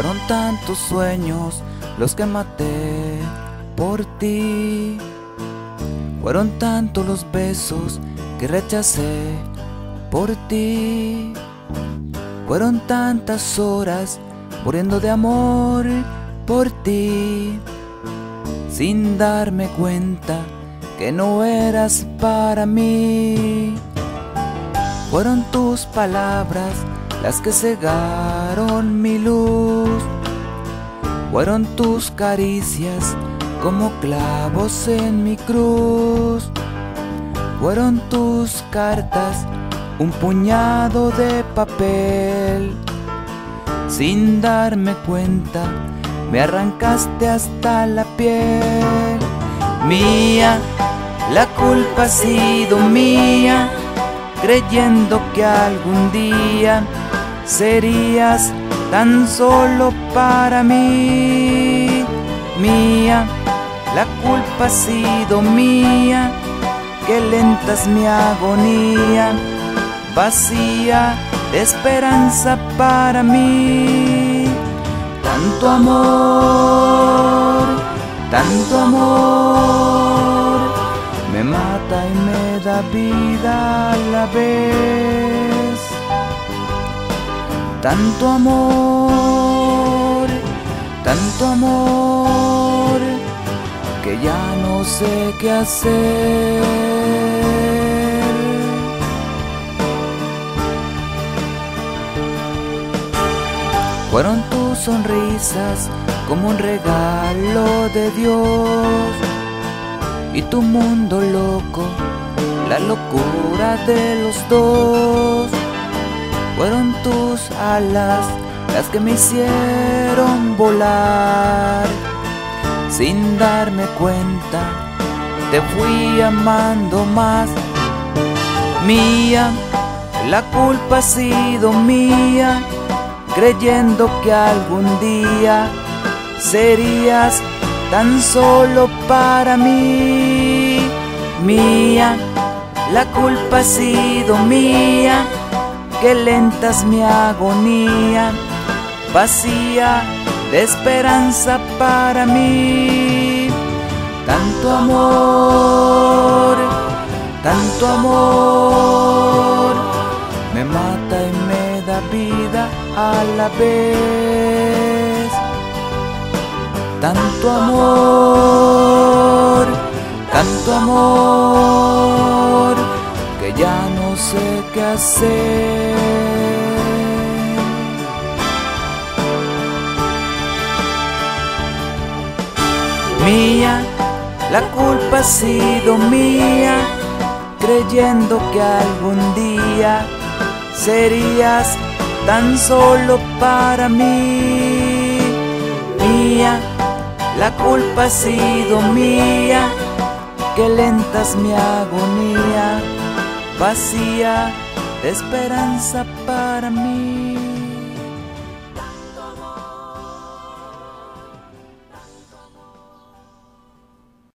Fueron tantos sueños los que maté por ti. Fueron tantos los besos que rechacé por ti. Fueron tantas horas muriendo de amor por ti. Sin darme cuenta que no eras para mí. Fueron tus palabras las que cegaron. Fueron tus caricias como clavos en mi cruz. Fueron tus cartas un puñado de papel. Sin darme cuenta, me arrancaste hasta la piel. Mía, la culpa ha sido mía, creyendo que algún día serías tan solo para mí. Mía, la culpa ha sido mía, que lenta es mi agonía, vacía de esperanza para mí. Tanto amor, tanto amor, me mata y me da vida a la vez. Tanto amor, tanto amor, que ya no sé qué hacer. Fueron tus sonrisas como un regalo de Dios y tu mundo loco, la locura de los dos. Fueron tus alas las que me hicieron volar. Sin darme cuenta, te fui amando más. Mía, la culpa ha sido mía, creyendo que algún día serías tan solo para mí. Mía, la culpa ha sido mía, que lenta es mi agonía, vacía de esperanza para mí. Tanto amor, tanto amor, me mata y me da vida a la vez. Tanto amor, tanto amor, hacer. Mía, la culpa ha sido mía, creyendo que algún día serías tan solo para mí. Mía, la culpa ha sido mía, que lenta es mi agonía, vacía de esperanza para mí.